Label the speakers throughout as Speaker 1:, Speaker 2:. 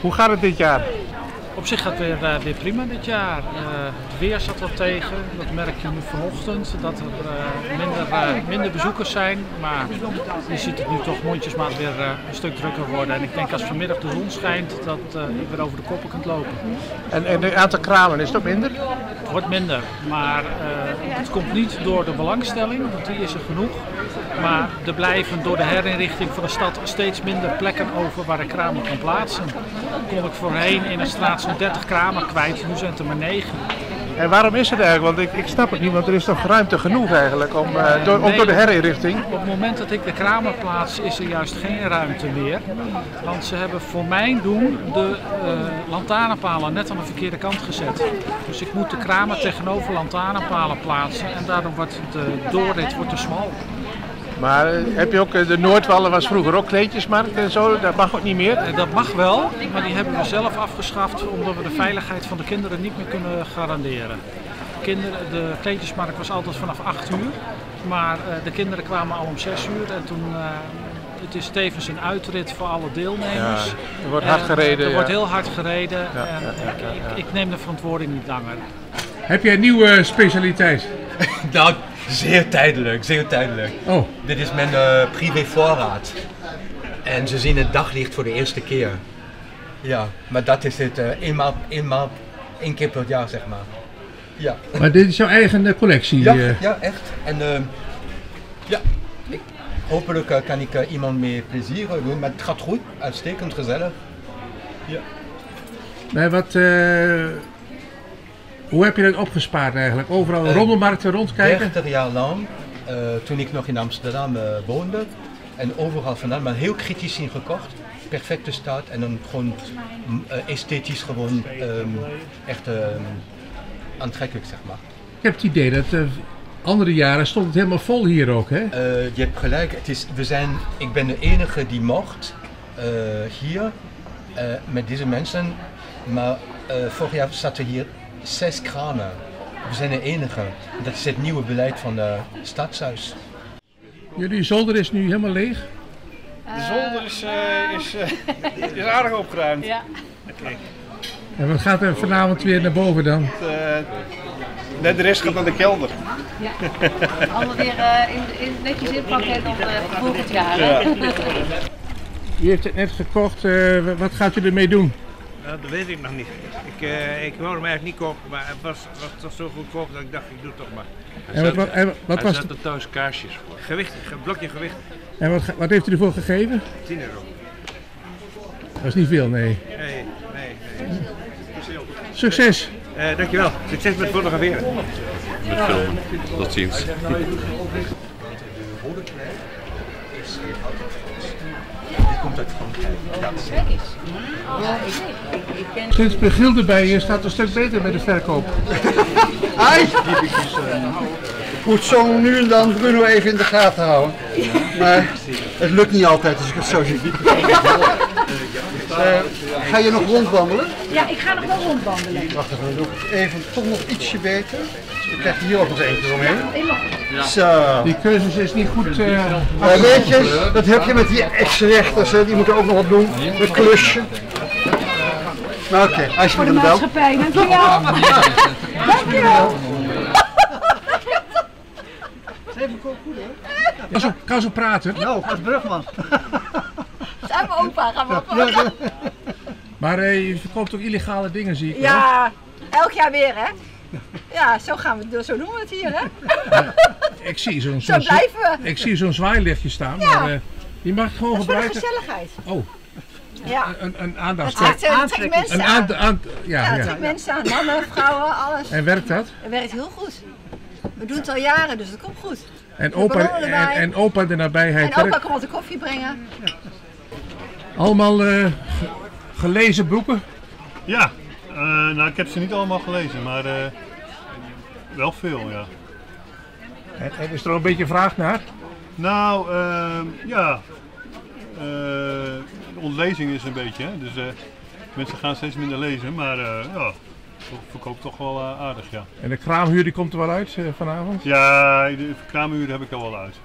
Speaker 1: Hoe gaat het dit jaar?
Speaker 2: Op zich gaat het weer, eh, weer prima dit jaar. Eh, het weer zat wat tegen. Dat merk je nu vanochtend. Dat er eh, minder, minder bezoekers zijn. Maar je ziet het nu toch mondjesmaat weer een stuk drukker worden. En ik denk als vanmiddag de zon schijnt dat je weer over de koppen kunt lopen.
Speaker 1: En, en het aantal kramen, is ook minder?
Speaker 2: Het wordt minder. Maar het komt niet door de belangstelling, want die is er genoeg. Maar er blijven door de herinrichting van de stad steeds minder plekken over waar ik kramen kan plaatsen. Kon ik voorheen in een straat zo'n 30 kramen kwijt, nu zijn het er maar 9.
Speaker 1: En waarom is het eigenlijk? Want ik, ik snap het niet, want er is toch ruimte genoeg eigenlijk om, eh, door, ook door de herinrichting.
Speaker 2: Op het moment dat ik de kramen plaats, is er juist geen ruimte meer. Want ze hebben voor mijn doen de eh lantaarnpalen net aan de verkeerde kant gezet. Dus ik moet de kramen tegenover lantaarnpalen plaatsen en daardoor wordt de doorrit wordt te smal.
Speaker 1: Maar eh, heb je ook, eh, de Noordwallen was vroeger ook kleedjesmarkt en zo, dat mag ook niet meer.
Speaker 2: Eh, Dat mag wel, maar die hebben we zelf afgeschaft omdat we de veiligheid van de kinderen niet meer kunnen garanderen. Kinderen, de kleedjesmarkt was altijd vanaf 8 uur, maar eh, de kinderen kwamen al om 6 uur en toen... eh, het is tevens een uitrit voor alle deelnemers.
Speaker 1: Ja, er wordt hard
Speaker 2: En,
Speaker 1: gereden,
Speaker 2: Er
Speaker 1: ja.
Speaker 2: wordt heel hard gereden
Speaker 1: Ja,
Speaker 2: en
Speaker 1: ja, ja,
Speaker 2: ik,
Speaker 1: ja, ja.
Speaker 2: Ik, ik neem de verantwoording niet langer.
Speaker 3: Heb jij een nieuwe specialiteit?
Speaker 4: Nou, zeer tijdelijk, zeer tijdelijk.
Speaker 3: Oh,
Speaker 4: Dit is mijn eh privé voorraad. En ze zien het daglicht voor de eerste keer. Ja, maar dat is het eh, eenmaal, eenmaal, één keer per jaar zeg maar. Ja,
Speaker 3: maar dit is jouw eigen eh, collectie.
Speaker 4: ja, ja echt. En ehm, ja, ik, hopelijk kan ik iemand mee plezier doen, maar het gaat goed, uitstekend gezellig. Ja.
Speaker 3: Maar wat, hoe heb je dat opgespaard eigenlijk? Overal
Speaker 4: Eh,
Speaker 3: rommelmarkten rondkijken?
Speaker 4: 30 jaar lang, eh, toen ik nog in Amsterdam eh, woonde. En overal vandaan, maar heel kritisch in gekocht. Perfecte staat en dan gewoon mm, esthetisch gewoon ehm, echt ehm, aantrekkelijk zeg maar.
Speaker 3: Ik heb het idee dat andere jaren stond het helemaal vol hier ook, hè?
Speaker 4: Je hebt gelijk, het is, we zijn, ik ben de enige die mocht hier met deze mensen. Maar vorig jaar zaten hier zes kramen. We zijn de enige. Dat is het nieuwe beleid van het stadshuis.
Speaker 3: Jullie zolder is nu helemaal leeg.
Speaker 5: De zolder is, eh, is, eh, is aardig opgeruimd.
Speaker 6: Ja.
Speaker 3: En wat gaat er vanavond weer naar boven dan?
Speaker 5: Eh, net de rest gaat naar de kelder.
Speaker 6: Allemaal weer eh, in, in, netjes inpakken en dan eh, voor volgend jaar. hè?
Speaker 3: U heeft het net gekocht, eh, wat gaat u ermee doen?
Speaker 7: Dat weet ik nog niet. Ik, eh, ik wou hem eigenlijk niet kopen, maar het was, was toch zo goedkoop dat ik dacht, ik doe het toch maar.
Speaker 3: En wat, wat, en wat,
Speaker 7: Hij
Speaker 3: was
Speaker 7: zet
Speaker 3: het-
Speaker 7: er thuis kaarsjes voor. Gewicht, een blokje gewicht,
Speaker 3: en wat, wat heeft u ervoor gegeven?
Speaker 7: 10 euro.
Speaker 3: Dat is niet veel, nee.
Speaker 7: Nee, nee, nee.
Speaker 3: Succes!
Speaker 7: Eh, dankjewel. Succes met fotograferen.
Speaker 8: met filmen. Tot ziens.
Speaker 4: Komt uit Frankrijk. Ja.
Speaker 6: Kijk eens. Ja, ik, ik, ik ken...
Speaker 3: Sinds erbij is, gaat het een stuk beter met de verkoop.
Speaker 9: Ai! Moet zo nu en dan Bruno even in de gaten houden. Maar het lukt niet altijd als ik het zo zie. Eh, ga je nog rondwandelen?
Speaker 6: Ja, ik ga nog wel rondwandelen.
Speaker 9: Wacht even, dan doe ik het even toch nog ietsje beter. Ik krijg hier ook nog eentje omheen.
Speaker 6: Goed.
Speaker 9: Zo.
Speaker 3: Die cursus is niet goed. eh,
Speaker 9: Maar weet je, dat heb je met die ex-rechters, hè, die moeten ook nog wat doen. Met klusje. Maar oké,
Speaker 6: Voor de
Speaker 9: alsjeblieft wel.
Speaker 6: maatschappij, dankjewel. dankjewel.
Speaker 3: Kan zo, kan zo praten.
Speaker 9: Nou, als Brugman.
Speaker 6: Opa, gaan we op.
Speaker 3: Maar eh, je verkoopt ook illegale dingen, zie ik. wel.
Speaker 6: Ja, elk jaar weer hè. Ja, zo gaan we, zo doen we het hier hè.
Speaker 3: Ik zie zo'n
Speaker 6: Zo
Speaker 3: zo'n-
Speaker 6: blijven we.
Speaker 3: ik zie zo'n zwaailichtje staan.
Speaker 6: Ja.
Speaker 3: Maar, eh, die mag het gewoon
Speaker 6: Dat voor de
Speaker 3: gebruiken.
Speaker 6: gezelligheid.
Speaker 3: Oh,
Speaker 6: Ja.
Speaker 3: een, een
Speaker 6: Dat
Speaker 3: aandacht.
Speaker 6: trekt, mensen
Speaker 3: Een
Speaker 6: aan. Ja,
Speaker 3: ja, ja.
Speaker 6: trekt mensen aan. Mannen, vrouwen, alles.
Speaker 3: En werkt dat?
Speaker 6: Het werkt heel goed. We doen het al jaren, dus dat komt goed.
Speaker 3: En opa, en,
Speaker 6: erbij.
Speaker 3: en opa de nabijheid
Speaker 6: En opa komt wat de koffie brengen.
Speaker 3: Allemaal eh, ge- gelezen boeken.
Speaker 10: Ja, eh, nou ik heb ze niet allemaal gelezen, maar eh, wel veel, ja.
Speaker 3: En, en is er ook een beetje vraag naar?
Speaker 10: Nou, ja, ontlezing is een beetje, hè? dus mensen gaan steeds minder lezen, maar ja, verkoopt toch wel aardig, ja.
Speaker 3: En de kraamhuur die komt er wel uit vanavond?
Speaker 10: Ja, de kraamuur heb ik er wel uit.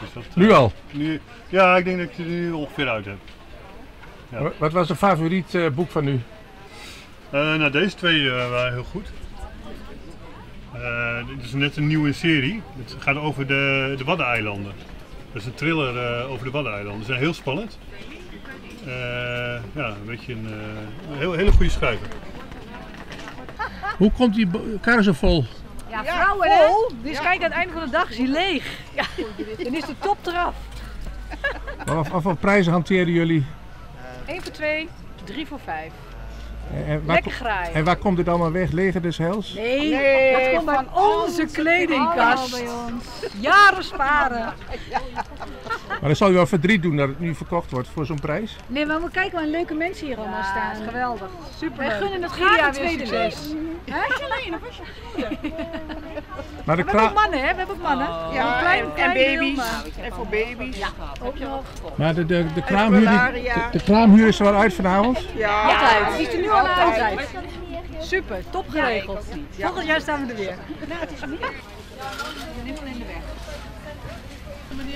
Speaker 10: Dus dat,
Speaker 3: Nu al?
Speaker 10: Nu, ja, ik denk dat ik er nu ongeveer uit heb. Ja.
Speaker 3: Wat- was de favoriet eh, boek van u?
Speaker 10: Eh, nou, deze twee eh, waren heel goed. Eh, dit is net een nieuwe serie. Het gaat over de, de Waddeneilanden. Dat is een thriller eh, over de Waddeneilanden. Ze zijn heel spannend. Eh, ja, een beetje een heel, hele goede schrijver.
Speaker 3: Hoe komt die kar zo vol?
Speaker 11: Ja, vrouwen hè? Dus kijk, aan het einde van de dag is hij leeg. Ja. Dan is de top eraf.
Speaker 3: Wat voor prijzen hanteren jullie?
Speaker 11: 1 voor 2, 3 voor 5.
Speaker 3: En, en waar,
Speaker 11: Lekker
Speaker 3: en waar komt het allemaal weg? Leger des Heils?
Speaker 11: Nee,
Speaker 6: Nee,
Speaker 11: dat komt
Speaker 6: van
Speaker 11: onze kledingkast.
Speaker 6: Allemaal bij ons.
Speaker 11: Jaren sparen.
Speaker 3: Maar dan zal je wel verdriet doen dat het nu verkocht wordt voor zo'n prijs.
Speaker 12: Nee, maar we kijken wat leuke mensen hier allemaal
Speaker 11: Ja,
Speaker 12: staan.
Speaker 11: dat is geweldig. Super.
Speaker 12: Wij gunnen het graag een tweede les.
Speaker 3: Maar de
Speaker 11: We hebben ook mannen, hè? We hebben ook mannen.
Speaker 6: Ja,
Speaker 11: een klein,
Speaker 6: en,
Speaker 11: klein
Speaker 6: en
Speaker 11: deel,
Speaker 6: baby's. En voor baby's. Ja,
Speaker 11: Ook nog.
Speaker 3: maar de, de, de, kraamhuur, die- de, de kraamhuur is er wel uit vanavond?
Speaker 6: ja.
Speaker 11: Altijd. Die is er nu al
Speaker 6: Altijd.
Speaker 11: Super, top geregeld. Volgend jaar staan we er weer.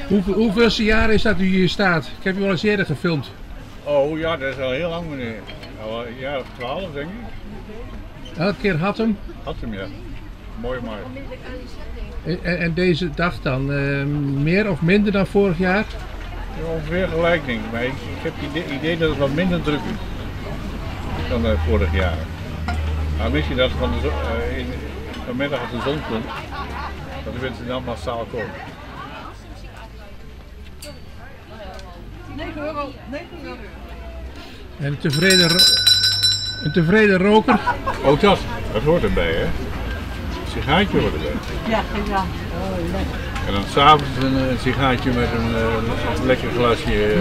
Speaker 3: Hoeveel, hoeveelste jaar is dat u hier staat? Ik heb u al eens eerder gefilmd.
Speaker 5: Oh ja, dat is al heel lang meneer. Al een jaar of twaalf denk ik.
Speaker 3: Elke keer had hem.
Speaker 5: Had hem ja. Mooi maar.
Speaker 3: En, en- deze dag dan? eh, meer of minder dan vorig jaar?
Speaker 5: Ja, ongeveer gelijk denk ik. Maar ik, ik heb het idee, idee dat het wat minder druk is dan eh, vorig jaar. Maar misschien dat van de, zo- eh, in, vanmiddag als de zon komt, dat de mensen dan massaal komen.
Speaker 6: 9 euro. 9 euro.
Speaker 3: En een tevreden, ro- een tevreden roker?
Speaker 5: Ook dat, dat hoort erbij hè. Sigaartje hoort erbij.
Speaker 11: Ja, ja.
Speaker 5: En dan s'avonds een, een sigaartje met een, eh, een lekker glaasje eh,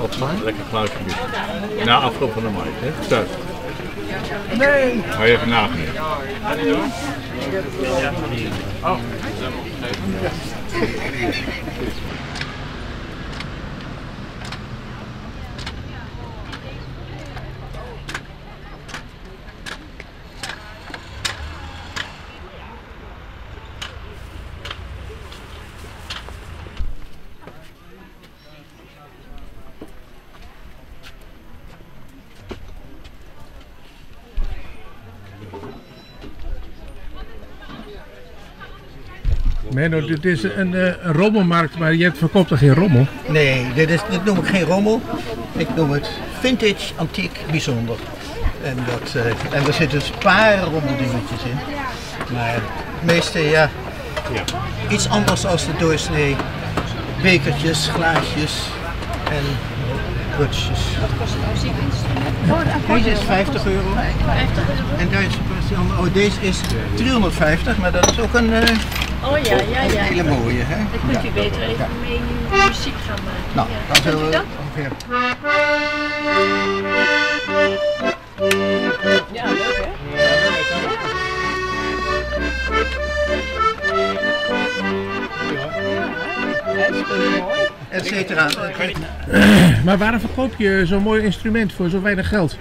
Speaker 5: cognac een lekker glaasje bier. Na afloop van de markt, hè? Thuis.
Speaker 6: Nee.
Speaker 5: Ga je even nagaan.
Speaker 3: Menno, dit is een, eh, een rommelmarkt, maar je verkoopt er geen rommel?
Speaker 13: Nee, dit, is, dit noem ik geen rommel. Ik noem het vintage, antiek, bijzonder. En, dat, eh, en er zitten dus een paar rommeldingetjes in. Maar het meeste, ja, iets anders dan de doorsnee. Bekertjes, glaasjes en rutjes.
Speaker 12: Wat kost het muziekinstrument?
Speaker 13: Deze is 50 euro.
Speaker 12: 50 euro.
Speaker 13: En daar is die andere. Oh, deze is 350, maar dat is ook een, eh,
Speaker 12: Oh ja, ja, ja.
Speaker 13: een hele mooie. Hè?
Speaker 12: Dan kunt u
Speaker 13: Ja.
Speaker 12: beter even
Speaker 13: Ja.
Speaker 12: mee muziek gaan maken.
Speaker 13: Nou,
Speaker 12: Ja.
Speaker 13: dan zullen we
Speaker 12: dat?
Speaker 13: ongeveer.
Speaker 11: Ja, leuk hè?
Speaker 13: Et cetera.
Speaker 3: Maar waarom verkoop je zo'n mooi instrument voor zo weinig geld?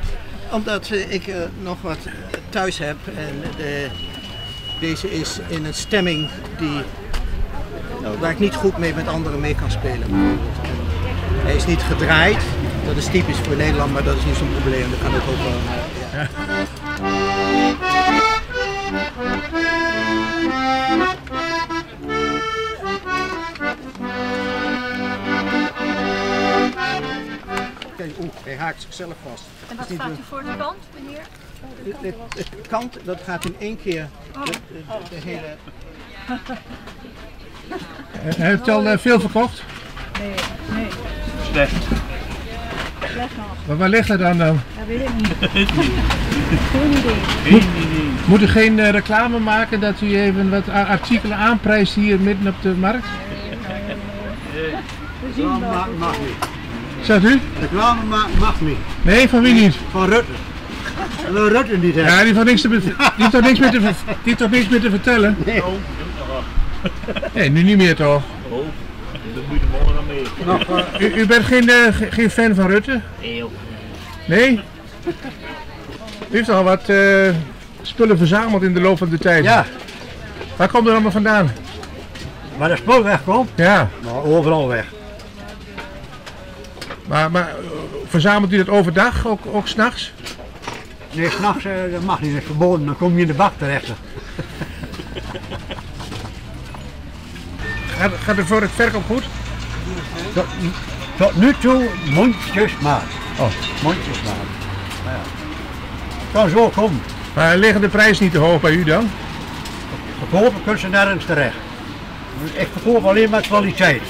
Speaker 13: Omdat eh, ik eh, nog wat thuis heb en de, deze is in een stemming die, nou, waar ik niet goed mee met anderen mee kan spelen. Hij is niet gedraaid, dat is typisch voor Nederland, maar dat is niet zo'n probleem, dat kan ik ook wel. Ja. Kijk, oeh, hij haakt zichzelf vast.
Speaker 12: En wat staat u voor de kant, meneer?
Speaker 13: Het, het, het kant, dat gaat in één keer de, de, de hele...
Speaker 3: Hij heeft al eh, veel verkocht.
Speaker 11: Nee, nee.
Speaker 5: Slecht.
Speaker 11: Slecht nog.
Speaker 3: Maar waar ligt hij dan dan?
Speaker 11: Dat weet ik niet. Geen idee.
Speaker 3: Moet, moet u geen eh, reclame maken dat u even wat artikelen aanprijst hier midden op de markt?
Speaker 11: We zien
Speaker 9: Reclame
Speaker 11: wel.
Speaker 9: maken mag niet.
Speaker 3: Zegt u?
Speaker 9: Reclame maken mag niet.
Speaker 3: Nee, van wie niet?
Speaker 9: Van Rutte. Wil Rutte niet hebben.
Speaker 3: Ja, die heeft toch niks, te die heeft toch niks, meer, te, die heeft toch niks meer te vertellen?
Speaker 9: Nee.
Speaker 3: Nee, nu niet meer toch?
Speaker 5: Oh, dat moet je morgen aan mee.
Speaker 9: Nog, eh,
Speaker 3: U, u bent geen, eh, ge- geen fan van Rutte?
Speaker 5: Nee.
Speaker 3: Nee? U heeft al wat eh, spullen verzameld in de loop van de tijd.
Speaker 9: Ja.
Speaker 3: Waar komt er allemaal vandaan?
Speaker 9: Waar de spul wegkomt,
Speaker 3: Ja.
Speaker 9: maar overal weg.
Speaker 3: Maar, maar verzamelt u dat overdag, ook, ook s'nachts?
Speaker 9: Nee, s'nachts uh, dat mag niet, dat is verboden. Dan kom je in de bak terecht.
Speaker 3: Gaat, gaat het voor het verkoop goed?
Speaker 9: Tot, tot nu toe mondjesmaat. Oh. Mondjesmaat. Maar ja. Kan zo komen.
Speaker 3: Maar liggen de prijzen niet te hoog bij u dan?
Speaker 9: Verkopen kunnen ze nergens terecht. Ik verkoop alleen maar kwaliteit.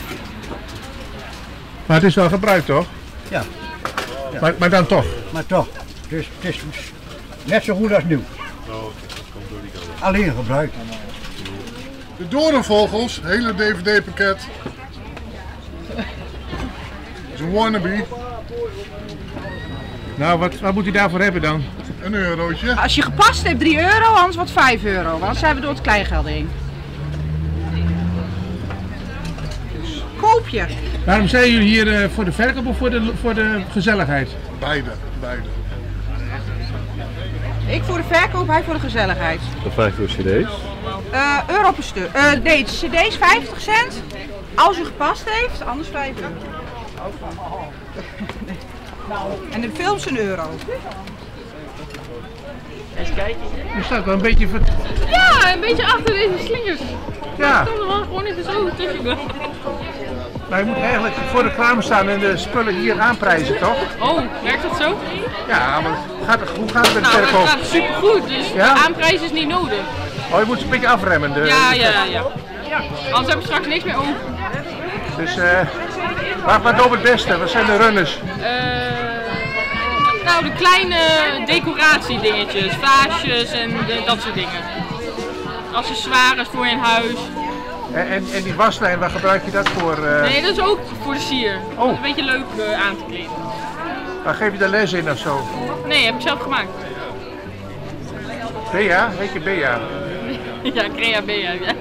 Speaker 3: Maar het is wel gebruikt toch?
Speaker 9: Ja. ja.
Speaker 3: Maar, maar dan toch?
Speaker 9: Maar toch. Dus het is net zo goed als nieuw. Alleen gebruikt.
Speaker 14: De Doornvogels, hele DVD-pakket. Dat is een wannabe.
Speaker 3: Nou, wat, wat moet u daarvoor hebben dan?
Speaker 14: Een eurotje.
Speaker 15: Als je gepast hebt 3 euro, anders wordt 5 euro. Want anders zijn we door het kleingeld heen. Koop je.
Speaker 3: Waarom zijn jullie hier uh, voor de verkoop of voor de, voor de gezelligheid?
Speaker 14: Beide, beide.
Speaker 15: Ik voor de verkoop, hij voor de gezelligheid.
Speaker 8: De 5 euro cd's?
Speaker 15: Uh, euro per stuk. Uh, nee, cd's 50 cent. Als u gepast heeft, anders 5 euro. En de films een euro.
Speaker 12: Eens kijken.
Speaker 3: Je staat wel een beetje ver...
Speaker 12: Ja, een beetje achter deze slingers.
Speaker 3: Ja.
Speaker 12: Ik kan er wel gewoon even zo tussen.
Speaker 3: Maar je moet eigenlijk voor de kraam staan en de spullen hier aanprijzen, toch?
Speaker 12: Oh, werkt dat zo?
Speaker 3: Ja, maar gaat het, hoe gaat het met de
Speaker 12: nou,
Speaker 3: verkoop?
Speaker 12: het gaat supergoed, dus
Speaker 3: Ja?
Speaker 12: aanprijzen is niet nodig.
Speaker 3: Oh, je moet ze een beetje afremmen. De,
Speaker 12: Ja, ja, ja. Anders heb ik straks niks meer over.
Speaker 3: Dus, eh, waar, waar loopt het beste? Wat zijn de runners?
Speaker 12: Eh, nou, de kleine decoratiedingetjes, vaasjes en de- dat soort dingen. Accessoires voor in huis.
Speaker 3: En, en, en die waslijn, waar gebruik je dat voor? eh?
Speaker 12: Nee, dat is ook voor de sier.
Speaker 3: Oh.
Speaker 12: Een beetje leuk eh, aan te kleden.
Speaker 3: Waar geef je de les in of zo?
Speaker 12: Nee, heb ik zelf gemaakt.
Speaker 3: Bea? Heet je Bea?
Speaker 12: ja, Crea Bea. Ja.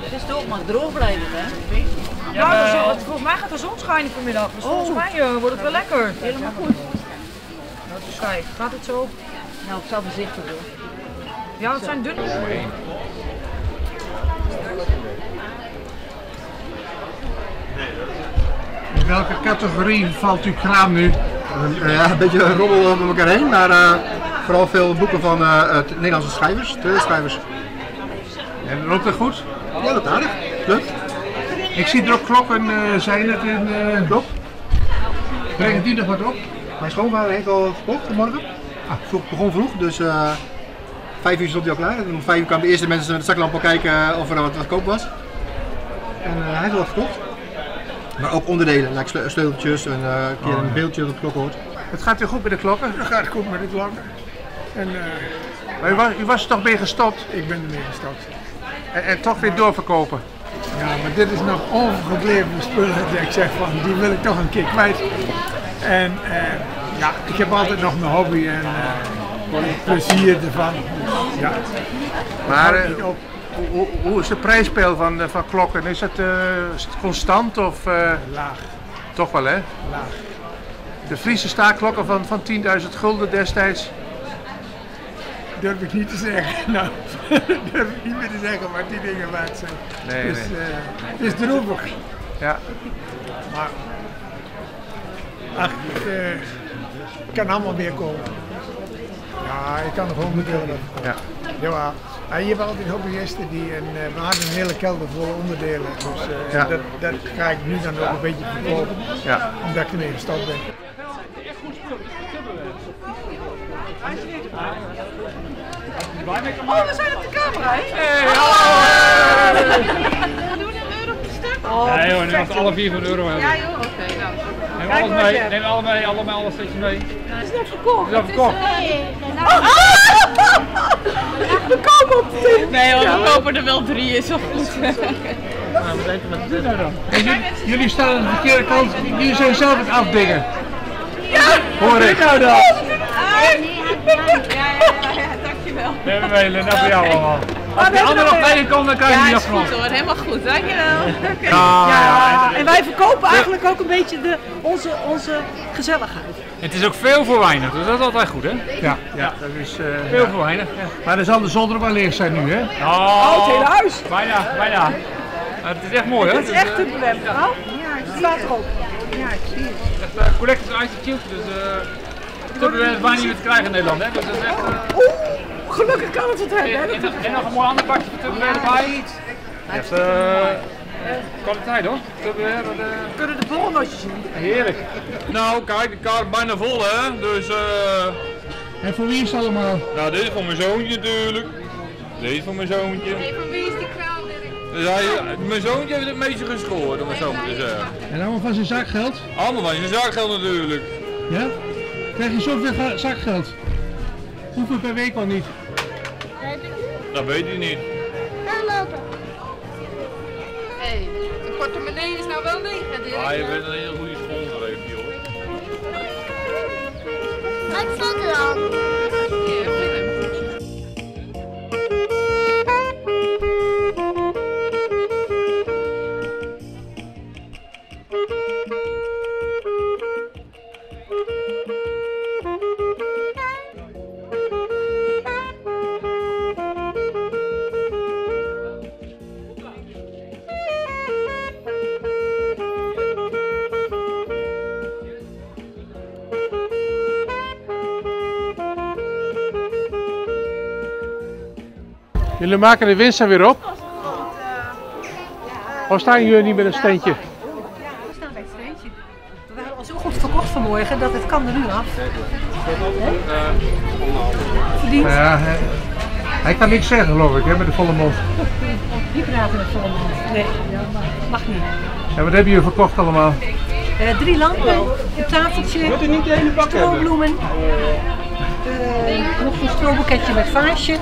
Speaker 11: Het is toch maar droog blijven, hè?
Speaker 15: Ja,
Speaker 11: Ja,
Speaker 15: maar
Speaker 11: zo- volgens mij gaat de zon schijnen vanmiddag. Dus volgens mij eh, wordt het wel lekker. Helemaal goed. Nou, dus kijk, gaat het zo? Nou, ik zal voorzichtig doen. Ja, het zijn dunne.
Speaker 3: Welke categorie valt uw kraam nu?
Speaker 16: Eh, Ja, een beetje rommel door elkaar heen, maar eh, vooral veel boeken van eh, Nederlandse schrijvers, schrijvers.
Speaker 3: En loopt het goed?
Speaker 16: Ja, dat aardig. Leuk.
Speaker 3: Ik zie er ook klokken eh, zijn het in...
Speaker 16: Klopt.
Speaker 3: Brengt die nog wat op?
Speaker 16: Mijn schoonvader heeft al verkocht vanmorgen. Ah, vroeg, begon vroeg, dus eh vijf uur stond hij al klaar. En om vijf uur kwamen de eerste mensen met de zaklamp al kijken eh, of er wat, wat koop was. En eh, hij heeft al wat verkocht. Maar ook onderdelen, like sleu- sleuteltjes en eh, een keer
Speaker 3: Oh,
Speaker 16: een beeldje dat op de klok hoort.
Speaker 3: Het gaat weer goed met de klokken?
Speaker 17: Dat gaat goed met de klokken. En, eh,
Speaker 3: Maar u was, u was er toch mee gestopt?
Speaker 17: Ik ben ermee gestopt.
Speaker 3: En, en toch weer doorverkopen?
Speaker 17: Ja, maar dit is nog overgebleven spullen dat ik zeg van, die wil ik toch een keer kwijt. En eh, ja, ik heb altijd nog mijn hobby en eh, plezier ervan. Ja.
Speaker 3: Maar Hoe, hoe- is de prijsspel van, eh, van klokken? Is het, eh, is het constant of... eh,
Speaker 17: Laag.
Speaker 3: Toch wel hè?
Speaker 17: Laag.
Speaker 3: De Friese staakklokken van, van 10.000 gulden destijds.
Speaker 17: Durf ik niet te zeggen. Nou, durf ik niet meer te zeggen wat die dingen waard zijn.
Speaker 3: Nee,
Speaker 17: dus,
Speaker 3: nee.
Speaker 17: het is droevig.
Speaker 3: Ja.
Speaker 17: Maar, ach, het kan allemaal weer komen. Ja, ik kan gewoon met willen.
Speaker 3: Ja.
Speaker 17: Ja, en je hebt altijd hobbyisten die, en eh, we hadden een hele kelder vol onderdelen. Dus eh,
Speaker 3: Ja.
Speaker 17: dat, dat ga ik nu dan ook een beetje verkopen.
Speaker 3: Ja.
Speaker 17: Omdat ik ermee gestopt ben.
Speaker 15: Oh, we zijn op de camera, hè?
Speaker 12: We doen een euro per stuk.
Speaker 18: Ja joh, nu mag het alle vier voor een euro hebben.
Speaker 12: Ja joh, oké. nou.
Speaker 18: Neem
Speaker 12: Kijk
Speaker 18: alles mee, neem alle mee, allemaal alles steeds mee.
Speaker 12: Het is net verkocht.
Speaker 18: Het is al verkocht.
Speaker 12: We kopen op de Nee hoor, we kopen er wel drie, is wel goed.
Speaker 18: Nou, we het is dan.
Speaker 3: Jullie, staan aan de verkeerde kant. Jullie zijn zelf het afdingen.
Speaker 12: Ja!
Speaker 3: Hoor ik.
Speaker 12: nou dan? Ja, ja, ja, dankjewel.
Speaker 18: Neem hem mee, Linda, voor jou allemaal.
Speaker 12: Oh,
Speaker 18: Als die andere nog tegenkomt, dan kan je
Speaker 12: ja,
Speaker 18: niet
Speaker 12: is goed
Speaker 18: afvallen.
Speaker 12: hoor, helemaal goed, dankjewel. Oké.
Speaker 11: Ja, en wij verkopen eigenlijk ook een beetje de, onze, onze gezelligheid.
Speaker 18: Het is ook veel voor weinig, dus dat is altijd goed hè?
Speaker 3: Ja, ja dat is... eh,
Speaker 18: Veel
Speaker 3: ja.
Speaker 18: voor weinig. Ja.
Speaker 3: Maar dan zal de zolder wel leeg zijn nu, hè?
Speaker 18: Oh,
Speaker 11: het hele huis.
Speaker 18: Bijna, bijna. Maar het is echt mooi hè?
Speaker 11: Het is echt een probleem. Ja, het staat erop. Ja, ik zie het.
Speaker 8: Uh, collectors ice chips, dus uh, Tupperware is bijna niet meer te krijgen in Nederland, hè? Dus dat is echt... Uh,
Speaker 11: Oeh, gelukkig kan het het hebben.
Speaker 8: En, nog een mooi ander pakje Tupperware erbij. Echt uh, kwaliteit hoor. Dat, uh,
Speaker 11: Kunnen de borrelnootjes zien?
Speaker 8: Heerlijk. Nou, kijk, de kaart bijna vol hè, dus... Uh,
Speaker 3: en voor wie is het allemaal?
Speaker 8: Nou, dit is voor mijn zoontje natuurlijk. Deze is voor mijn zoontje.
Speaker 12: Nee, voor wie is die kraan?
Speaker 8: Dus hij, mijn zoontje heeft het meeste gescoord, om het zo maar te zeggen.
Speaker 3: En allemaal van zijn zakgeld?
Speaker 8: Allemaal van zijn zakgeld natuurlijk.
Speaker 3: Ja? Krijg je zoveel zakgeld? Hoeveel per week al niet?
Speaker 8: Dat weet hij niet.
Speaker 12: Ga lopen. Hé, hey, de portemonnee is nou wel leeg, hè, Dirk?
Speaker 8: Ah, je bent een hele goede sponsor, heeft hij hoor.
Speaker 12: Wat vond je dan?
Speaker 19: Jullie maken de winst er weer op? Of staan jullie niet met een steentje?
Speaker 11: We staan bij het steentje. We waren al zo goed verkocht vanmorgen dat het kan er nu af. Verdiend.
Speaker 3: Ja, hij, hij kan niks zeggen geloof ik, hè, met de volle mond.
Speaker 11: Niet praten met volle mond. Nee, mag niet.
Speaker 3: En wat hebben jullie verkocht allemaal?
Speaker 11: Uh, drie lampen, een tafeltje, strobloemen. Uh, nog een stroboeketje met vaasje.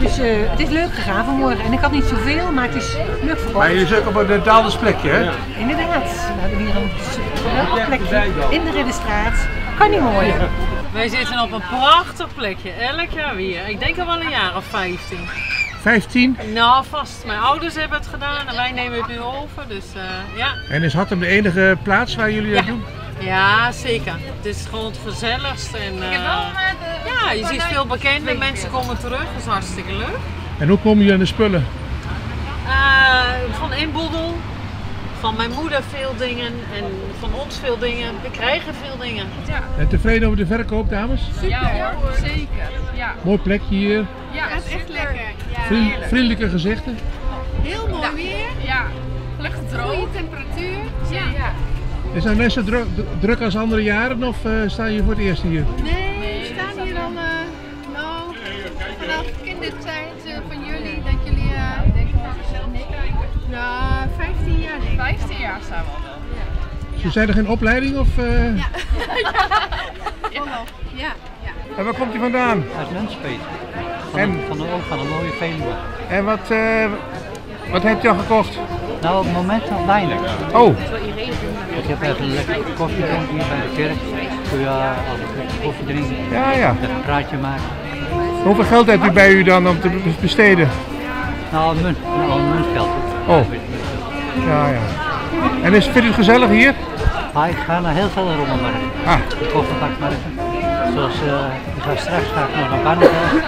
Speaker 11: Dus uh, het is leuk gegaan vanmorgen. En ik had niet zoveel, maar het is leuk verkocht.
Speaker 3: Maar jullie zitten op een Daalders plekje, hè?
Speaker 11: Ja. Inderdaad. We hebben hier een geweldig plekje in de Ridderstraat. Kan niet mooier.
Speaker 20: Wij zitten op een prachtig plekje, elk jaar weer. Ik denk al wel een jaar of 15.
Speaker 3: 15?
Speaker 20: Nou, vast. Mijn ouders hebben het gedaan en wij nemen het nu over, dus uh, ja.
Speaker 3: En is Hattem de enige plaats waar jullie dat
Speaker 20: ja.
Speaker 3: doen?
Speaker 20: Ja, zeker. Het is gewoon het gezelligste. En, uh, ja, je ziet veel bekende mensen komen terug, dat is hartstikke leuk.
Speaker 3: En hoe komen jullie aan de spullen?
Speaker 20: Uh, van inboedel, van mijn moeder veel dingen en van ons veel dingen. We krijgen veel dingen. Ja.
Speaker 3: En tevreden over de verkoop, dames?
Speaker 12: Super, ja, hoor, zeker. Ja.
Speaker 3: Mooi plekje hier.
Speaker 12: Ja, het is echt lekker. Ja,
Speaker 3: Vriend, vriendelijke gezichten.
Speaker 12: Heel mooi weer. Ja, gelukkig droog. Goede temperatuur. Ja. ja.
Speaker 3: Is het net zo druk, druk als andere jaren of uh, staan jullie voor het eerst hier?
Speaker 12: Nee, 15 jaar denk ik. 15 jaar staan we al wel.
Speaker 3: Ja. Dus zijn er geen opleiding of?
Speaker 12: Ja. ja. ja. ja.
Speaker 3: En waar komt u vandaan?
Speaker 21: Uit Nunspeet. Van, en? Van, de, van een mooie Veluwe.
Speaker 3: En wat, wat hebt u al gekocht?
Speaker 21: Nou, op het moment nog weinig.
Speaker 3: Oh.
Speaker 21: Ik heb even een lekker koffie drinken hier bij de kerk. Kun je als een koffie drinken.
Speaker 3: Ja, ja.
Speaker 21: Een praatje maken.
Speaker 3: Hoeveel geld hebt u bij u dan om te besteden?
Speaker 21: Nou, een munt. Nou, een muntgeld.
Speaker 3: Oh. Ja, ja. En is, vindt u het gezellig hier?
Speaker 21: Ah, ik ga naar heel veel rommelmarkten.
Speaker 3: Ah.
Speaker 21: De kofferbakmarkten. Zoals, uh, ik ga straks ga ik nog naar Barneveld.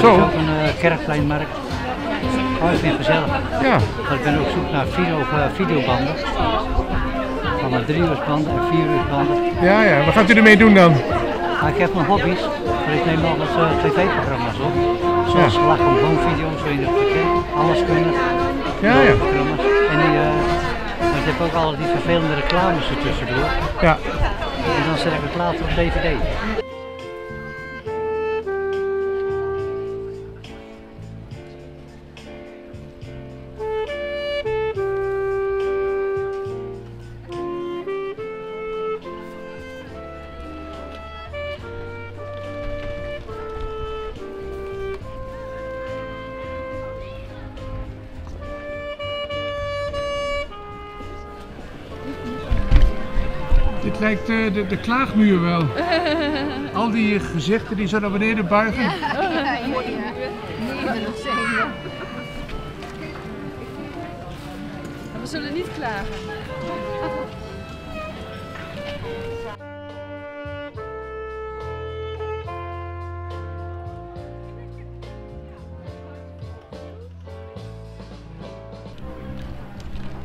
Speaker 3: Zo.
Speaker 21: Is ook een uh, kerkpleinmarkt. Oh, ik vind het gezellig.
Speaker 3: Ja.
Speaker 21: Maar ik ben ook zoek naar video, uh, videobanden. Van een drieuursbanden en vieruursbanden.
Speaker 3: Ja, ja. Wat gaat u ermee doen dan?
Speaker 21: Ah, ik heb mijn hobby's. Maar ik neem altijd uh, tv-programma's op. Zoals ja. lach om home video's, zo in het verkeer. Alles kunnen.
Speaker 3: Ja, ja.
Speaker 21: En die, uh, ik heb ook altijd die vervelende reclames er tussendoor.
Speaker 3: Ja.
Speaker 21: En dan zet ik het later op DVD.
Speaker 3: Dit lijkt uh, de, de klaagmuur wel. Al die gezichten die zo naar beneden buigen.
Speaker 12: Ja, ja, ja. Nee, dat zeker. We zullen niet klagen.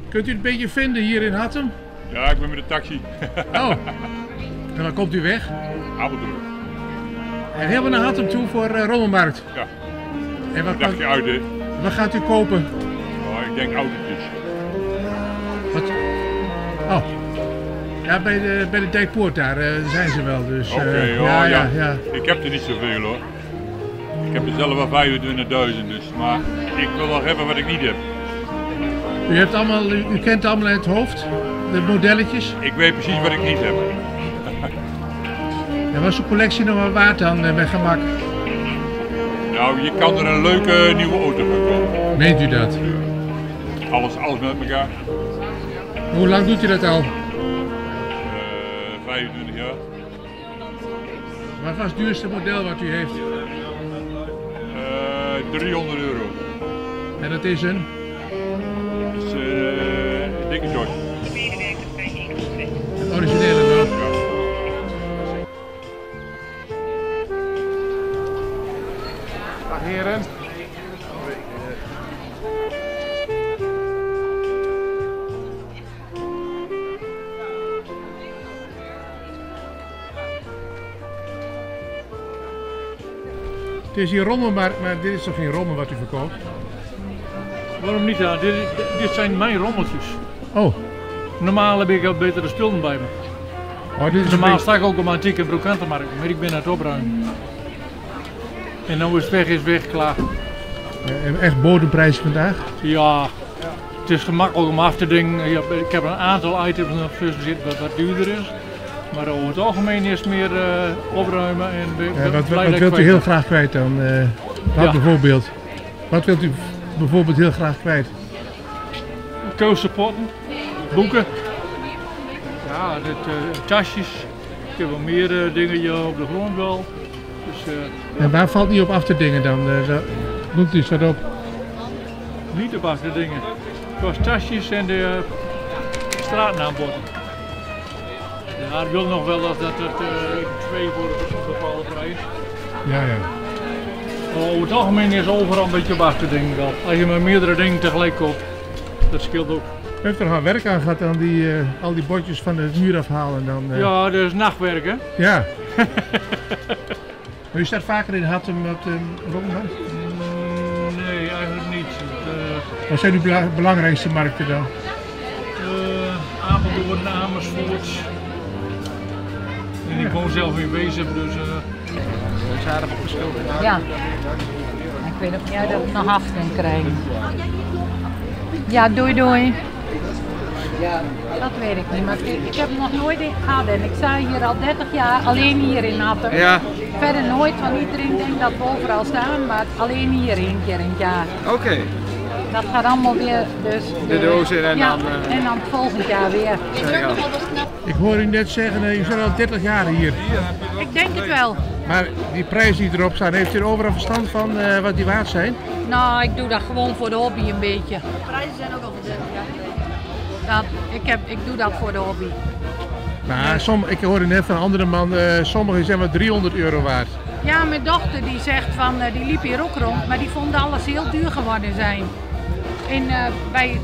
Speaker 3: Kunt u het een beetje vinden hier in Hattem?
Speaker 22: Ja, ik ben met de taxi.
Speaker 3: Oh. En dan komt u weg?
Speaker 22: Apeldoorn.
Speaker 3: En helemaal naar Hattem toe voor uh, Rommelmarkt?
Speaker 22: Ja.
Speaker 3: En wat,
Speaker 22: Een dagje uit, hè.
Speaker 3: wat gaat u kopen?
Speaker 22: Oh, ik denk autootjes.
Speaker 3: Wat? Oh. Ja, bij de, bij de Dijkpoort daar eh, zijn ze wel. Dus,
Speaker 22: Oké,
Speaker 3: eh,
Speaker 22: ja,
Speaker 3: ja, ja, ja.
Speaker 22: Ik heb er niet zoveel hoor. Ik heb er zelf wel 25.000 dus, maar ik wil wel hebben wat ik niet heb.
Speaker 3: U, hebt allemaal, u, u kent allemaal in het hoofd, de modelletjes.
Speaker 22: Ik weet precies wat ik niet heb.
Speaker 3: En was uw collectie nog wel waard dan, eh, bij gemak?
Speaker 22: Nou, je kan er een leuke nieuwe auto van kopen.
Speaker 3: Meent u dat?
Speaker 22: Alles, alles met elkaar.
Speaker 3: Hoe lang doet u dat al?
Speaker 22: Eh 25 jaar.
Speaker 3: Wat was het duurste model wat u heeft?
Speaker 22: Eh 300 euro.
Speaker 3: En dat is een?
Speaker 22: Dat is eh dikke Joy.
Speaker 3: Is hier rommelmarkt, maar dit is toch geen rommel wat u verkoopt?
Speaker 23: Waarom niet? Ja? Dit, dit zijn mijn rommeltjes.
Speaker 3: Oh.
Speaker 23: Normaal heb ik al betere spullen bij me.
Speaker 3: Oh, dit is
Speaker 23: Normaal
Speaker 3: beetje-
Speaker 23: sta ik ook op antieke en brokantenmarkt, maar ik ben aan het opruimen. En nou is het weg, is weg, klaar.
Speaker 3: Eh, Echt bodemprijs vandaag?
Speaker 23: Ja, het is gemakkelijk om af te dingen. Ik heb een aantal items nog tussen zitten wat wat duurder is. Maar over het algemeen is het meer eh, opruimen en
Speaker 3: Ja, wat, wat
Speaker 23: dat ik
Speaker 3: wilt u heel graag kwijt dan? Eh, wat
Speaker 23: Ja.
Speaker 3: bijvoorbeeld? Wat wilt u bijvoorbeeld heel graag kwijt?
Speaker 23: Koosterpotten, boeken. Ja, dit, eh, tasjes. Ik heb wel meer dingen hier op de grond wel. Dus
Speaker 3: En waar valt niet op af te dingen dan? Noemt u wat op.
Speaker 23: niet op achter dingen. Het was tasjes en de straatnaamborden. Ja, ik wil nog wel dat het eh, twee voor een bepaalde prijs.
Speaker 3: Ja, ja.
Speaker 23: Maar over het algemeen is overal een beetje op achter dingen wel. Als je maar meerdere dingen tegelijk koopt, dat scheelt ook.
Speaker 3: U heeft er gewoon werk aan gehad aan die, eh, al die bordjes van de muur afhalen dan? eh.
Speaker 23: Ja, dat is nachtwerk hè.
Speaker 3: Ja. Maar u staat vaker in Hattem op de Rommelmarkt?
Speaker 23: Nee, eigenlijk niet. Eh,
Speaker 3: Wat zijn uw bela- belangrijkste markten dan?
Speaker 23: eh, Apeldoorn, Amersfoort. En ik woon zelf in Wezen, dus... eh dat is aardig.
Speaker 15: Ja. Ik weet ook niet dat ik nog afstand krijg. Ja, doei doei. Dat weet ik niet, maar ik, ik heb nog nooit in gehad en ik sta hier al 30 jaar alleen hier in Natten.
Speaker 7: Ja.
Speaker 15: Verder nooit van iedereen denkt dat we overal staan, maar alleen hier één keer in het jaar.
Speaker 7: Oké.
Speaker 15: Dat gaat allemaal weer dus...
Speaker 7: De doos in en
Speaker 15: ja,
Speaker 7: dan, eh,
Speaker 15: en dan volgend jaar weer.
Speaker 3: Ik hoor u net zeggen, eh, u bent al 30 jaar hier.
Speaker 15: Ik denk het wel.
Speaker 3: Maar die prijzen die erop staan, heeft u er overal verstand van eh, wat die waard zijn?
Speaker 15: Nou, ik doe dat gewoon voor de hobby een beetje. De prijzen zijn ook al voor 30 jaar dat, ik, heb, ik doe dat voor de hobby.
Speaker 3: Maar som, ik hoorde net van een andere man, eh sommige zijn wel 300 euro waard.
Speaker 15: Ja, mijn dochter die zegt van, eh, die liep hier ook rond, maar die vond alles heel duur geworden zijn. In, eh, bij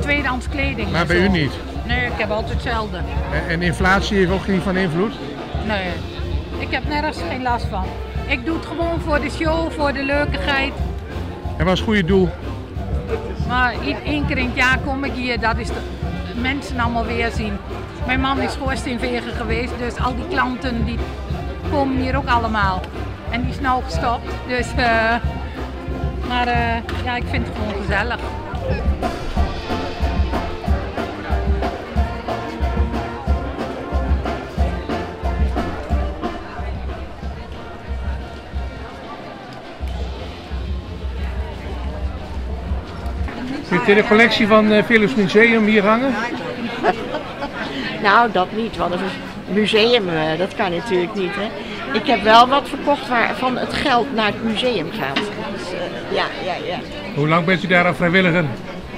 Speaker 15: tweedehands kleding.
Speaker 3: Maar bij
Speaker 15: zo.
Speaker 3: u niet?
Speaker 15: Nee, ik heb altijd hetzelfde.
Speaker 3: En, en inflatie heeft ook geen van invloed?
Speaker 15: Nee, ik heb nergens geen last van. Ik doe het gewoon voor de show, voor de leukigheid.
Speaker 3: En wat is het goede doel?
Speaker 15: Maar één keer in het jaar kom ik hier, dat is de mensen allemaal weer zien. Mijn man is schoorsteenveger geweest, dus al die klanten die komen hier ook allemaal. En die is nou gestopt, dus... eh, maar eh, ja, ik vind het gewoon gezellig.
Speaker 3: Heeft de collectie van het Philips Museum hier hangen?
Speaker 24: Nou, dat niet, want een museum, eh, dat kan natuurlijk niet. Hè. Ik heb wel wat verkocht waarvan het geld naar het museum gaat. Dus, eh, ja, ja, ja.
Speaker 3: Hoe lang bent u daar al vrijwilliger?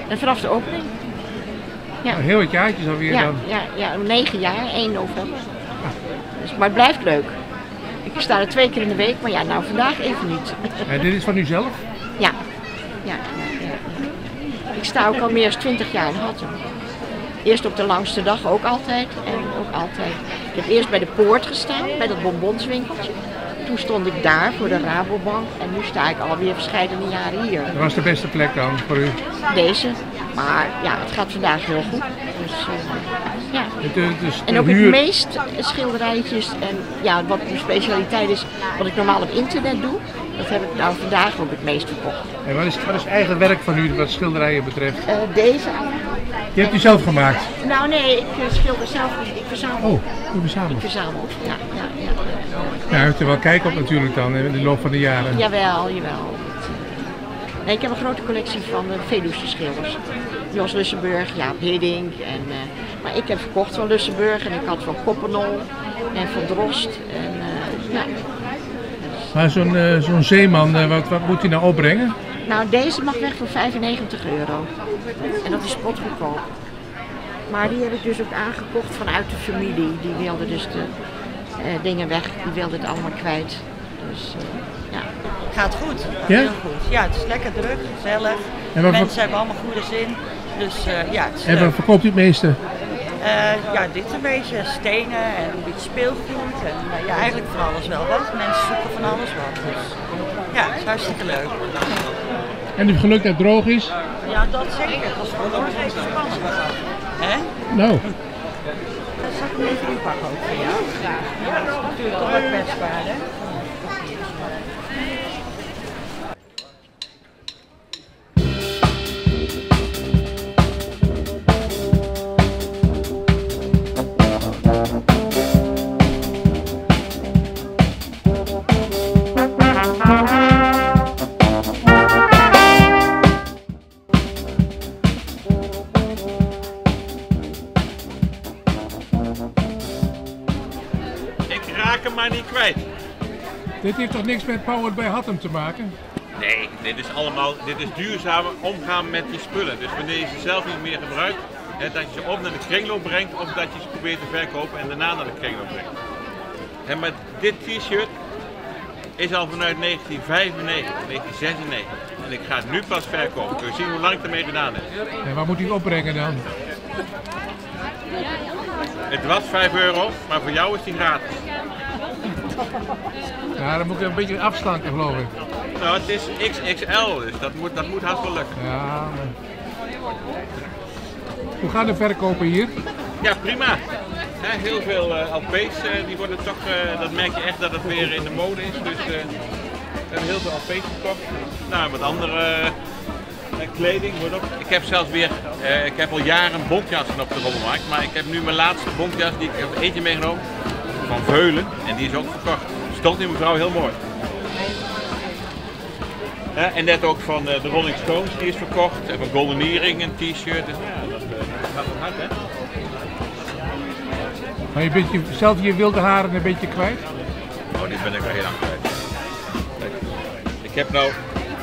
Speaker 24: En vanaf de opening? Ja.
Speaker 3: Oh, heel wat jaartjes alweer
Speaker 24: Ja,
Speaker 3: dan.
Speaker 24: ja, ja, negen jaar, 1 november. Dus, maar het blijft leuk. Ik sta er twee keer in de week, maar ja, nou vandaag even niet.
Speaker 3: En dit is van u zelf?
Speaker 24: Ja. Ja, ja, ja, ja. Ik sta ook al meer dan 20 jaar in Hattem. Eerst op de langste dag ook altijd. En ook altijd. Ik heb eerst bij de poort gestaan, bij dat bonbonswinkeltje. Toen stond ik daar voor de Rabobank en nu sta ik alweer verschillende jaren hier.
Speaker 1: Dat was de beste plek dan voor u?
Speaker 24: Deze. Maar ja, het gaat vandaag heel goed. Dus, eh, ja.
Speaker 1: Eh, dus
Speaker 24: En ook het meest schilderijtjes en ja, wat mijn specialiteit is, wat ik normaal op internet doe, dat heb ik nou vandaag ook het meest verkocht.
Speaker 1: En wat is, wat is eigen werk van u wat schilderijen betreft?
Speaker 24: Eh, deze.
Speaker 1: Die hebt u zelf gemaakt?
Speaker 24: Nou nee, ik schilder zelf niet, ik verzamel.
Speaker 1: Oh, u verzamelt.
Speaker 24: Ik verzamel, ja, ja, ja.
Speaker 1: Ja, u heeft er wel kijk op natuurlijk dan in de loop van de jaren.
Speaker 24: Jawel, jawel. Nee, ik heb een grote collectie van de Veluwse schilders. Jos Lussenburg, Jaap Hiddink. En, eh, maar ik heb verkocht van Lussenburg en ik had van Koppenol en van Drost. En, eh, ja.
Speaker 1: Maar zo'n eh, zo'n zeeman, eh, wat, wat moet hij nou opbrengen?
Speaker 24: Nou, deze mag weg voor 95 euro. En dat is spotgoedkoop. Maar die heb ik dus ook aangekocht vanuit de familie. Die wilde dus de eh, dingen weg, die wilde het allemaal kwijt. Dus eh, ja.
Speaker 25: Gaat goed.
Speaker 1: Ja?
Speaker 25: Heel goed. Ja, het is lekker druk, gezellig.
Speaker 1: En wat-
Speaker 25: Mensen hebben allemaal goede zin. Dus eh, ja, het is
Speaker 1: En
Speaker 25: leuk.
Speaker 1: verkoopt u het meeste?
Speaker 25: Eh, ja, dit een beetje stenen en een beetje speelgoed. En eh, ja, eigenlijk van alles wel wat. Mensen zoeken van alles wat. Dus ja, het is hartstikke leuk.
Speaker 1: En u geluk dat het droog is?
Speaker 25: Ja, dat zeker. Dat was gewoon even spannend. Hè?
Speaker 1: Nou,
Speaker 25: Inpakken ook. Ja, dat is natuurlijk toch wel kwetsbaar, hè?
Speaker 1: Dit heeft toch niks met Powered by Hattem te maken?
Speaker 26: Nee, dit is allemaal dit is duurzaam omgaan met die spullen. Dus wanneer je ze zelf niet meer gebruikt, hè, dat je ze op naar de kringloop brengt of dat je ze probeert te verkopen en daarna naar de kringloop brengt. En met dit t-shirt is al vanuit 1995, 1996. En ik ga het nu pas verkopen. Kun je zien hoe lang ik ermee gedaan heb.
Speaker 1: En wat moet u opbrengen dan?
Speaker 26: Het was 5 euro, maar voor jou is die gratis.
Speaker 1: Ja, dan moet ik een beetje afslanken geloof ik.
Speaker 26: Nou, het is XXL, dus dat moet, dat moet haast wel lukken.
Speaker 1: Ja. Hoe gaan de verkopen hier?
Speaker 26: Ja, prima. Hè, heel veel eh, LP's eh, die worden toch, eh, dat merk je echt dat het weer in de mode is. Dus we hebben heel veel LP's gekocht. Nou, wat andere kleding wordt ook. Ik heb zelfs weer, ik heb al jaren bontjassen op de rommelmarkt. Maar ik heb nu mijn laatste bontjas, die ik heb eentje meegenomen van Veulen. En die is ook verkocht. Stond die mevrouw heel mooi. En net ook van eh, de Rolling Stones, die is verkocht. En van Golden Earring een t-shirt. Dus ja, dat eh, gaat wel hard hè.
Speaker 1: Maar je bent je, zelf je wilde haren een beetje kwijt?
Speaker 26: Oh, die ben ik al heel lang kwijt. Ik heb nou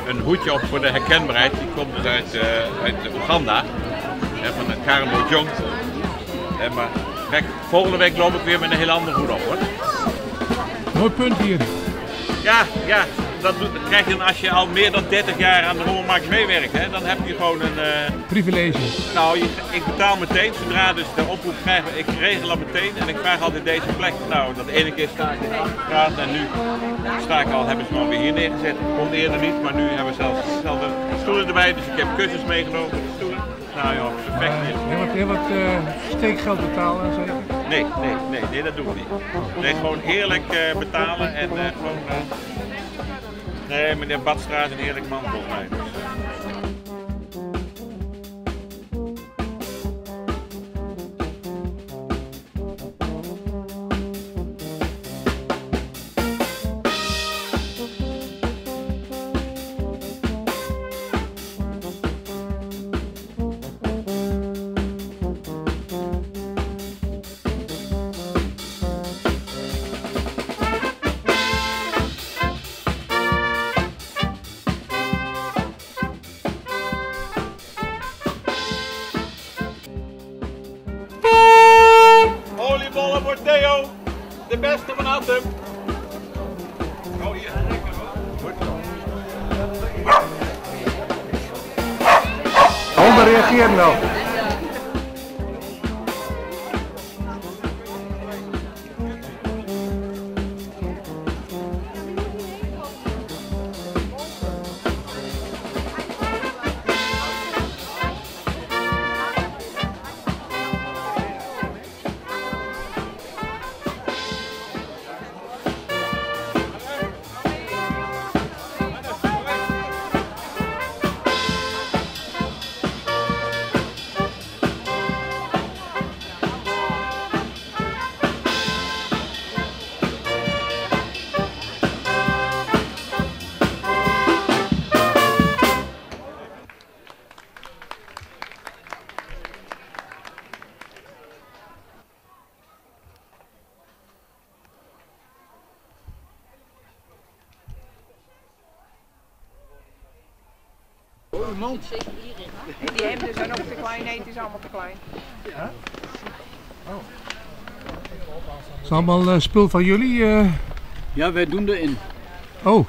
Speaker 26: een hoedje op voor de herkenbaarheid. Die komt dus uit, eh, uit Oeganda. Hè, van de Karen Bojong. Hè, maar volgende week loop ik weer met een heel ander hoed op hoor.
Speaker 1: Mooi punt hier.
Speaker 26: Ja, ja. Dat, doet- dat krijg je dan als je al meer dan 30 jaar aan de rommelmarkt meewerkt. Hè, dan heb je gewoon een... eh,
Speaker 1: Privilege.
Speaker 26: Nou, je, ik betaal meteen, zodra dus de oproep krijgen, ik regel dat meteen en ik vraag altijd deze plek. Nou, dat ene keer sta ik in en nu sta ik al, hebben ze gewoon weer hier neergezet. Komt eerder niet, maar nu hebben we zelfs dezelfde stoelen erbij, dus ik heb kussens meegenomen voor de stoelen. Nou joh, perfect weer.
Speaker 1: heel wat, heel wat eh, steekgeld betalen zeker?
Speaker 26: Nee, nee, nee, nee, dat doen we niet. Nee, gewoon eerlijk eh, betalen en eh, gewoon... eh, nee, meneer Badstra is een eerlijk man volgens mij. Hattem. Oh, hier.
Speaker 1: Honden reageren nou.
Speaker 27: Mond.
Speaker 7: Die hemden zijn ook te klein, nee, het is allemaal te klein.
Speaker 3: Ja? Is allemaal eh, spul van jullie? eh?
Speaker 28: Ja, wij doen erin.
Speaker 3: Oh.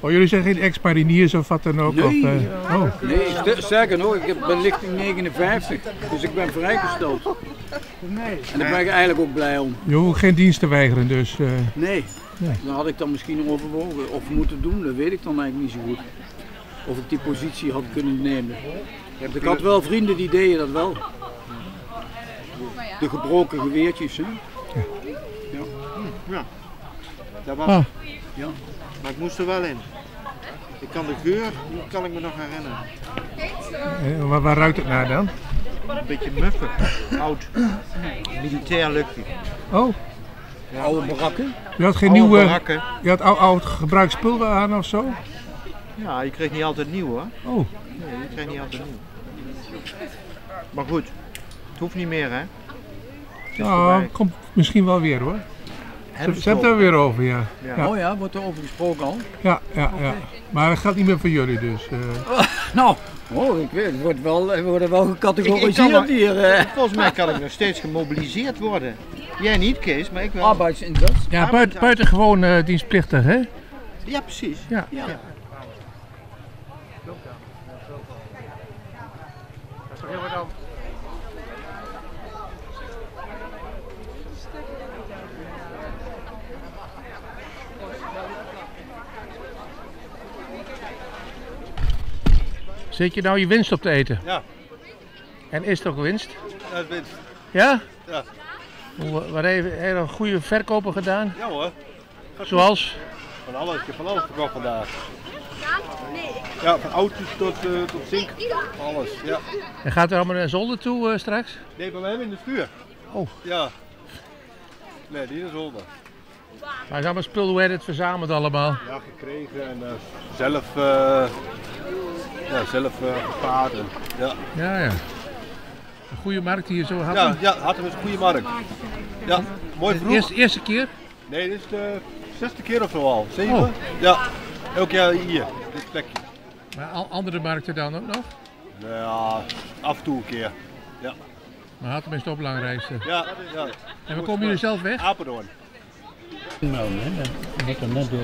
Speaker 3: Oh, jullie zijn geen ex-mariniers of wat dan ook?
Speaker 28: Nee,
Speaker 3: Of, eh, oh.
Speaker 28: nee st- sterker nog, ik heb- ben lichting 59, dus ik ben vrijgesteld.
Speaker 3: Nee.
Speaker 28: En daar ben ik eigenlijk ook blij om.
Speaker 3: Je hoeft geen dienst te weigeren, dus... eh,
Speaker 28: Nee.
Speaker 3: Nee.
Speaker 28: Dan had ik dan misschien overwogen of moeten doen, dat weet ik dan eigenlijk niet zo goed. Of ik die positie had kunnen nemen. Ik had wel vrienden die deden dat wel. De gebroken geweertjes, hè? Ja.
Speaker 10: Ja. Dat was...
Speaker 3: Ah.
Speaker 28: Ja.
Speaker 10: Maar ik moest er wel in. Ik kan de geur, die kan ik me nog herinneren.
Speaker 3: eh, waar, waar ruikt het naar dan?
Speaker 10: Een beetje muffig, oud, militair luchtje.
Speaker 3: Oh.
Speaker 28: Oude barakken?
Speaker 3: Je had geen
Speaker 10: Oude
Speaker 3: nieuwe...
Speaker 10: barakken.
Speaker 3: Je had oud, oud gebruikt spul aan of zo?
Speaker 10: Ja, je kreeg niet altijd nieuw hoor.
Speaker 3: Oh.
Speaker 10: Nee, je kreeg niet altijd nieuw. Maar goed, het hoeft niet meer hè.
Speaker 3: Nou, komt misschien wel weer hoor. Ze,
Speaker 10: Hebben
Speaker 3: ze hebben het er weer over, ja.
Speaker 28: Oh ja, wordt er over gesproken al?
Speaker 3: Ja, ja, ja. Maar het gaat niet meer voor jullie dus. eh.
Speaker 28: Nou, oh, ik weet, het wordt wel, we worden wel
Speaker 10: Ik- ik kan
Speaker 28: gecategoriseerd hier.
Speaker 10: Volgens mij kan ik nog steeds gemobiliseerd worden. Jij niet Kees, maar ik wel.
Speaker 28: Arbeidsinzet.
Speaker 3: Ja, buiten, buitengewoon eh dienstplichtig, hè?
Speaker 10: Ja, precies.
Speaker 3: Ja.
Speaker 10: ja.
Speaker 3: Anders. Zit je nou je winst op te eten?
Speaker 10: Ja.
Speaker 3: En is het ook winst?
Speaker 10: Dat is winst.
Speaker 3: Ja?
Speaker 10: Ja.
Speaker 3: Hoe- Wat heeft heeft een goede verkopen gedaan?
Speaker 10: Ja hoor.
Speaker 3: Zoals?
Speaker 10: Van alles, ik heb van alles verkocht vandaag. Ja, van auto's tot, eh, tot zink. Alles, ja.
Speaker 3: En gaat er allemaal naar zolder toe eh, straks?
Speaker 10: Nee, bij mij in de stuur.
Speaker 3: Oh.
Speaker 10: Ja. Nee, die is zolder.
Speaker 3: Maar is allemaal spul, hoe heb het verzameld allemaal?
Speaker 10: Ja, gekregen en eh, zelf, ja, zelf gepaard. En, ja.
Speaker 3: Ja, ja. Een goede markt hier zo had.
Speaker 10: Ja, ja, Hattem is een goede markt. Ja, mooi
Speaker 3: De
Speaker 10: vroeg.
Speaker 3: eerste, eerste keer?
Speaker 10: Nee, dit is de zesde keer of zo al. Zeven?
Speaker 3: Oh.
Speaker 10: Ja, elk jaar hier, dit plekje.
Speaker 3: Maar al andere markten dan ook nog?
Speaker 10: Nou ja, af en toe een keer. Ja.
Speaker 3: Maar Hattem is de belangrijkste.
Speaker 10: Ja, ja.
Speaker 3: En waar komen jullie zelf weg?
Speaker 10: Apeldoorn.
Speaker 29: Nou, hè, dat wordt er net door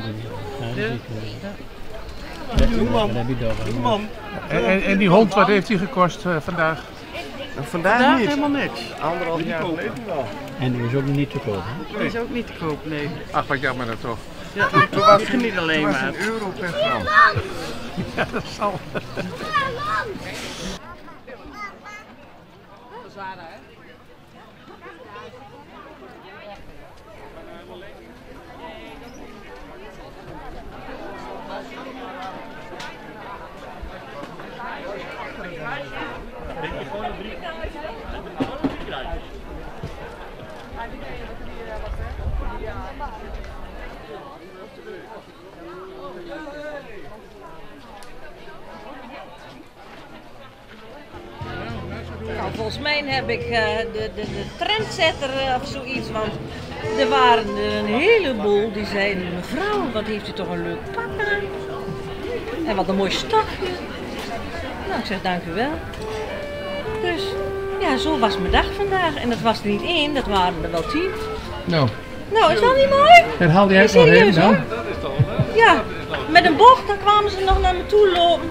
Speaker 29: de
Speaker 10: man.
Speaker 3: En, die hond, wat heeft die gekost eh, vandaag?
Speaker 10: vandaag, niet. helemaal niks. Anderhalf jaar geleden wel.
Speaker 29: En die is ook niet te koop. hè?
Speaker 7: Die is ook niet te koop, nee.
Speaker 3: Ach, wat jammer dat toch.
Speaker 7: Ja, toen was het niet alleen maar.
Speaker 10: het een euro per gram.
Speaker 3: Ja, dat zal.
Speaker 30: Nou, volgens mij heb ik eh, de, de, de trendsetter of zoiets, want er waren er een heleboel die zeiden, mevrouw, wat heeft u toch een leuk pak aan. En wat een mooi stokje. Nou, ik zeg dank u wel. Dus ja, zo was mijn dag vandaag. En dat was er niet één, dat waren er wel tien.
Speaker 3: Nou,
Speaker 30: Nou, is dat niet mooi?
Speaker 3: herhaal jij
Speaker 30: Ja,
Speaker 3: het nog
Speaker 30: serieus,
Speaker 3: even dan?
Speaker 30: hoor. Ja, met een bocht, dan kwamen ze nog naar me toe lopen.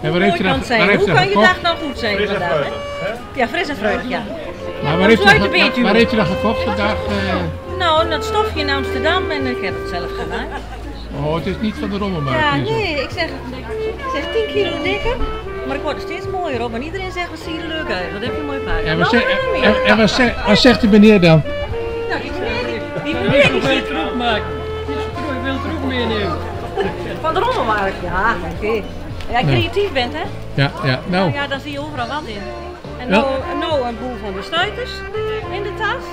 Speaker 3: Waar
Speaker 30: Hoe
Speaker 3: heeft dat,
Speaker 30: zijn?
Speaker 3: waar heeft
Speaker 30: Hoe kan
Speaker 3: dat
Speaker 30: je dag nou goed zijn vandaag? Ja, fris en fruitig, ja.
Speaker 3: Maar waar heeft, u dat,
Speaker 30: Sluit de
Speaker 3: ge-
Speaker 30: Betuwe.
Speaker 3: waar heeft u dat gekocht vandaag? eh?
Speaker 30: Nou, dat stofje in Amsterdam en ik heb het zelf gedaan.
Speaker 3: Oh, het is niet van de rommelmarkt
Speaker 30: Ja,
Speaker 3: zo.
Speaker 30: nee, ik zeg, ik zeg 10 kilo dikker, maar ik word er steeds mooier op. En iedereen zegt, wat zie je er leuk uit, wat heb je een mooi paard.
Speaker 3: En, wat,
Speaker 30: Nou,
Speaker 3: zeg- en, en wat, zeg- wat zegt de meneer dan?
Speaker 30: Nou, die meneer, die, meneer die zit
Speaker 23: troep maken. Ik wil troep meenemen.
Speaker 30: van de rommelmarkt. Ja, oké. Ja,
Speaker 3: Ja.
Speaker 30: creatief bent, hè?
Speaker 3: Ja, ja, nou.
Speaker 30: ja, daar zie je overal wat in. En
Speaker 3: Ja.
Speaker 30: nou, nou een boel van de stuiters in de tas.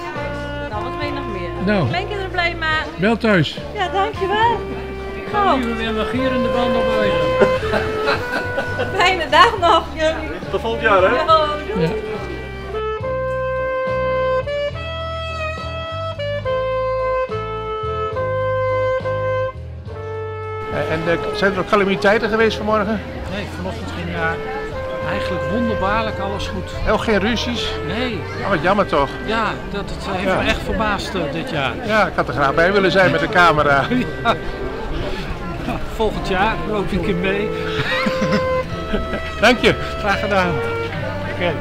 Speaker 30: Nou, wat wil je nog meer?
Speaker 3: Nou.
Speaker 30: Kleinkinderen blij maken.
Speaker 3: Wel thuis.
Speaker 30: Ja, dankjewel. Gauw.
Speaker 23: We weer een gierende band op.
Speaker 30: Fijne dag nog, jullie.
Speaker 23: Tot volgend jaar, hè?
Speaker 30: Ja, doei.
Speaker 3: Ja. En, en eh, zijn er ook calamiteiten geweest vanmorgen?
Speaker 2: Nee, vanochtend ging eh, eigenlijk wonderbaarlijk alles goed.
Speaker 3: Heel geen ruzies?
Speaker 2: Nee.
Speaker 3: Oh, wat jammer toch?
Speaker 2: Ja, dat het heeft
Speaker 3: Ja.
Speaker 2: me echt verbaasd eh, dit jaar.
Speaker 3: Ja, ik had er graag bij willen zijn met de camera.
Speaker 2: Ja, volgend jaar loop ik een keer mee.
Speaker 3: Dank je.
Speaker 2: Graag gedaan.
Speaker 3: Oké.